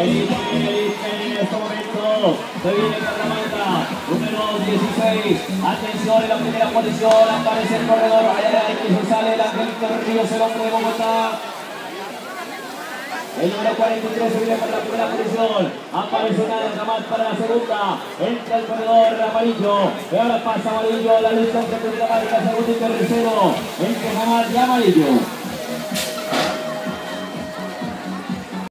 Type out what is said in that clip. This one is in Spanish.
Elimane en este momento. Se viene por la banda. Número 16. Atención en la primera posición. Aparece el corredor. Allá que se sale el Angelito Ríos, el hombre de Bogotá. El número 43 se viene para la primera posición. Aparece nada más para la segunda. Entra el corredor amarillo. Y ahora pasa amarillo. La lucha entre primera marca, segundo y tercero. Entre jamás y amarillo.